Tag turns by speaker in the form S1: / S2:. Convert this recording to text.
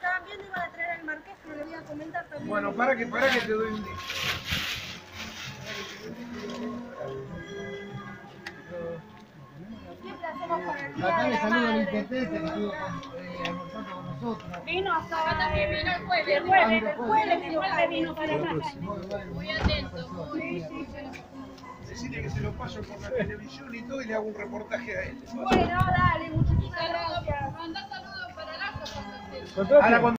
S1: también iban a traer al Marqués, pero le voy a comentar también.
S2: Bueno, para que, para que te doy un día.
S1: Siempre hacemos para el día
S3: Acá
S1: de
S3: le
S1: la
S3: saludo al
S1: madre.
S3: intendente que estuvo con- eh, almorzando con nosotros.
S1: Vino hasta también vino el jueves. El jueves, el jueves, el jueves vino para acá.
S3: Muy bueno,
S4: Muy
S3: buena
S4: atento,
S3: persona.
S2: Decirle que se lo paso por la televisión y todo y le hago un reportaje a él.
S1: Bueno, dale,
S2: Ahora